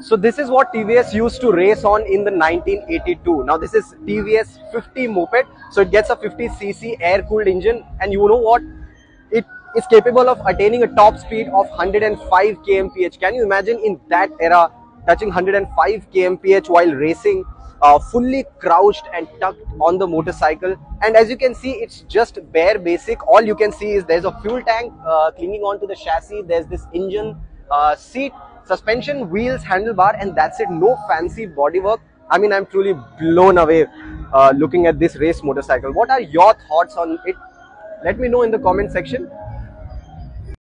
So this is what TVS used to race on in the 1982. Now this is TVS 50 moped. So it gets a 50cc air-cooled engine and you know what? It is capable of attaining a top speed of 105 kmph. Can you imagine in that era touching 105 kmph while racing uh, fully crouched and tucked on the motorcycle and as you can see it's just bare basic all you can see is there's a fuel tank uh, clinging onto the chassis there's this engine uh, seat suspension wheels handlebar and that's it. No fancy bodywork. I mean i'm truly blown away uh, looking at this race motorcycle. What are your thoughts on it? Let me know in the comment section